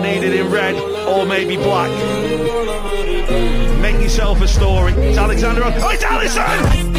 donated in red or maybe black. Make yourself a story. It's Alexander. Oh, it's Allison!